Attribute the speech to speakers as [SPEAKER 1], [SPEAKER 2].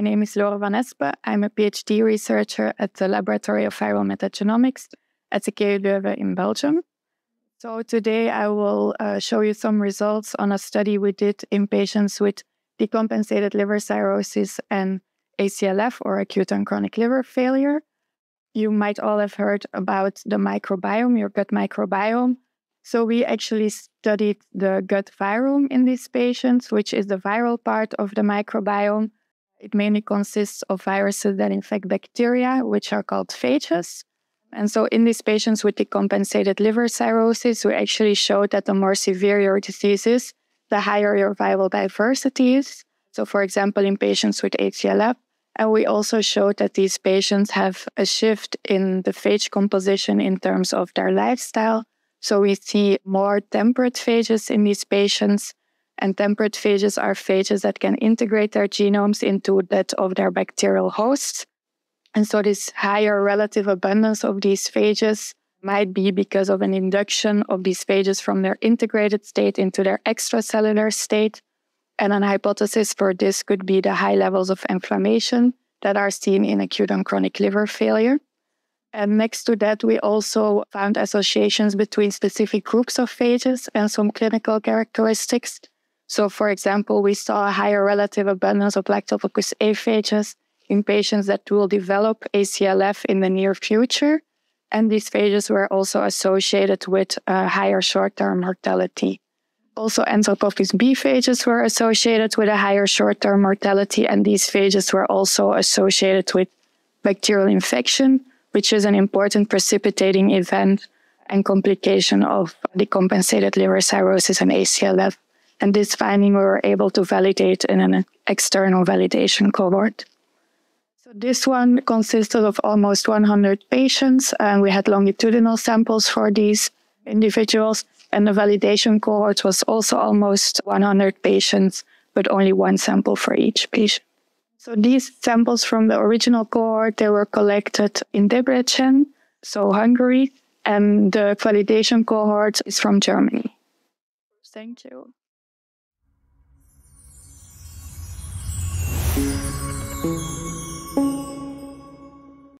[SPEAKER 1] name is Lore van Espen. I'm a PhD researcher at the Laboratory of Viral Metagenomics at the KU Leuven in Belgium. So today I will uh, show you some results on a study we did in patients with decompensated liver cirrhosis and ACLF or acute on chronic liver failure. You might all have heard about the microbiome, your gut microbiome. So we actually studied the gut virome in these patients, which is the viral part of the microbiome. It mainly consists of viruses that infect bacteria, which are called phages. And so in these patients with decompensated liver cirrhosis, we actually showed that the more severe your disease is, the higher your viral diversity is. So for example, in patients with ACLF, and we also showed that these patients have a shift in the phage composition in terms of their lifestyle. So we see more temperate phages in these patients. And temperate phages are phages that can integrate their genomes into that of their bacterial hosts. And so this higher relative abundance of these phages might be because of an induction of these phages from their integrated state into their extracellular state. And an hypothesis for this could be the high levels of inflammation that are seen in acute on chronic liver failure. And next to that, we also found associations between specific groups of phages and some clinical characteristics. So, for example, we saw a higher relative abundance of lactobacillus A phages in patients that will develop ACLF in the near future. And these phages were also associated with a higher short term mortality. Also, enterococcus B phages were associated with a higher short term mortality, and these phages were also associated with bacterial infection, which is an important precipitating event and complication of decompensated liver cirrhosis and ACLF. And this finding we were able to validate in an external validation cohort. So this one consisted of almost 100 patients, and we had longitudinal samples for these individuals. And the validation cohort was also almost 100 patients, but only one sample for each patient. So these samples from the original cohort, they were collected in Debrecen, so Hungary, and the validation cohort is from Germany. Thank you.